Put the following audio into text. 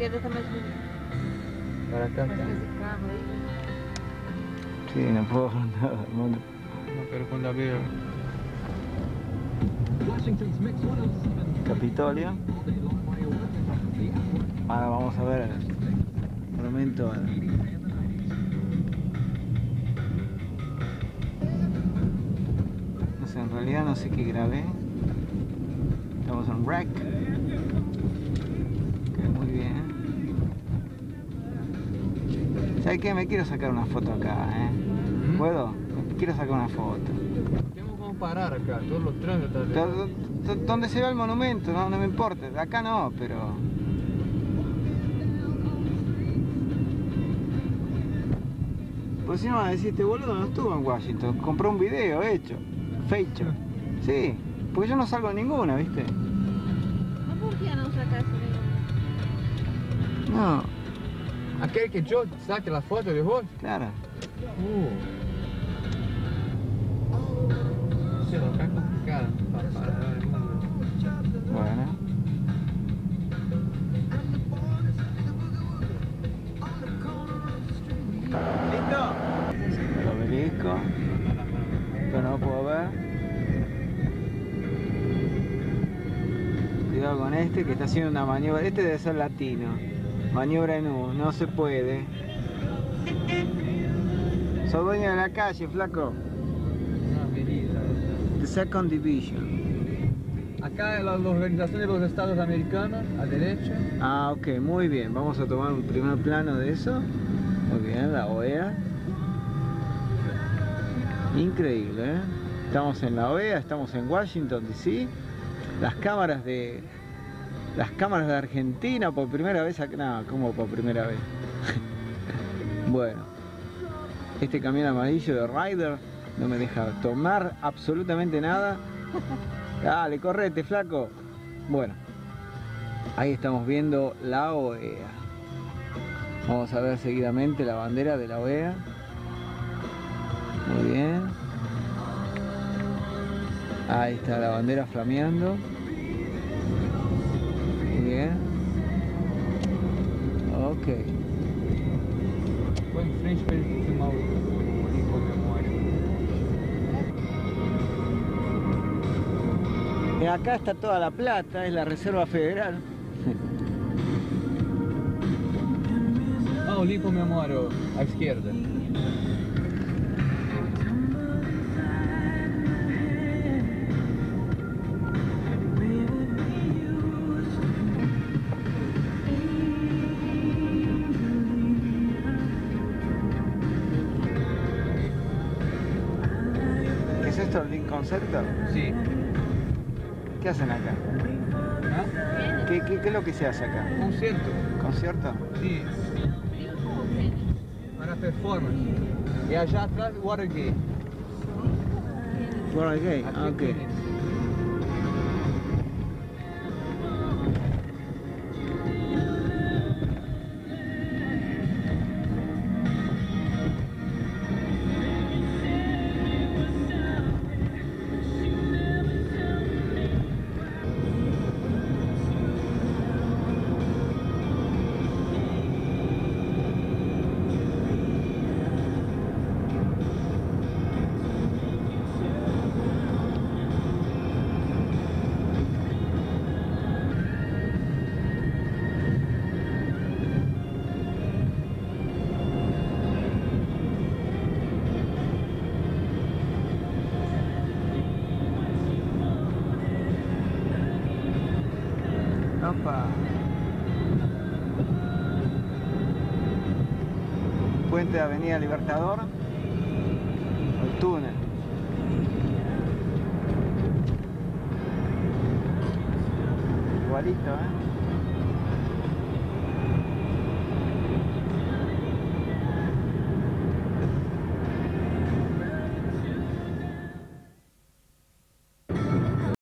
esquerda está bonito. Para acá carro aí. Sí, no puedo no, no- No, pero con la veo. Capitolio. Ahora vamos a ver el monumento al- No sé, en realidad no sé qué grabé. Estamos en Rack. Que muy bien. ¿Sabes qué? Me quiero sacar una foto acá, ¿eh? ¿Mm? ¿Puedo? Me quiero sacar una foto. Tenemos como parar acá, todos los trenes están Do- do- do- Donde se ve el monumento, no, no me importa. De acá no, pero. Pues si no van a decir, este boludo no estuvo en Washington, compró un video hecho, fecho. Sí, porque yo no salgo a ninguna, ¿viste? Por não sacasse nenhuma? No, ¿Aquel que yo saque la foto de vos? claro. Uh. Se va acá complicado. Bueno. ¿Listo? El obelisco. Pero no puedo ver. Cuidado con este que está haciendo una maniobra. Este debe ser latino. Maniobra en U. No se puede. Soy dueño de la calle, flaco. Avenida. The Second Division. Acá la, la Organización de los Estados Americanos, a derecha. Ah, ok, muy bien. Vamos a tomar un primer plano de eso. Muy bien, la OEA. Increíble, ¿eh? Estamos en la OEA, estamos en Washington, D.C. Las cámaras de... Las cámaras de Argentina por primera vez acá. No, ¿cómo por primera vez? bueno. Este camión amarillo de Ryder no me deja tomar absolutamente nada. Dale, correte, flaco. Bueno. Ahí estamos viendo la OEA. Vamos a ver seguidamente la bandera de la OEA. Muy bien. Ahí está la bandera flameando. Bien. Ok. Foi em frente para ele filmar o, o Lincoln Memorial. Y acá está toda la plata, es la Reserva Federal. Ah, o Lincoln Memorial, à esquerda. Esto, el Lincoln Center? Sí. ¿Qué hacen acá? Ah, ¿Qué, qué, qué es lo que se hace acá? Concerto. ¿Concierto? Sí. Para performance. E allá atrás, Watergate. Watergate, ah, ok. Puente de Avenida Libertador. El túnel. Igualito, ¿eh?